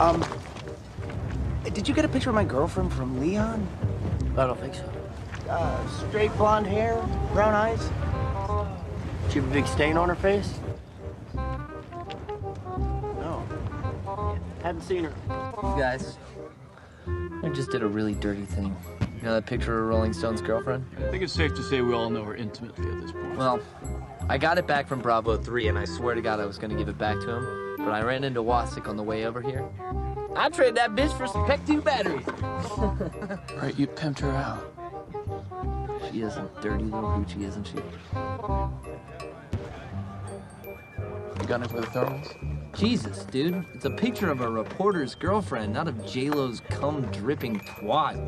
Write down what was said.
Um, did you get a picture of my girlfriend from Leon? I don't think so. Uh, straight blonde hair, brown eyes. Did She have a big stain on her face? No. Haven't seen her. You guys, I just did a really dirty thing. You know that picture of Rolling Stone's girlfriend? I think it's safe to say we all know her intimately at this point. Well, I got it back from Bravo 3, and I swear to God I was gonna give it back to him, but I ran into Wasik on the way over here. I traded that bitch for some PEQ-2 batteries. right, you pimped her out. She is a dirty little hoochie, isn't she? You got it for the thermals? Jesus, dude. It's a picture of a reporter's girlfriend, not of J-Lo's cum-dripping twat.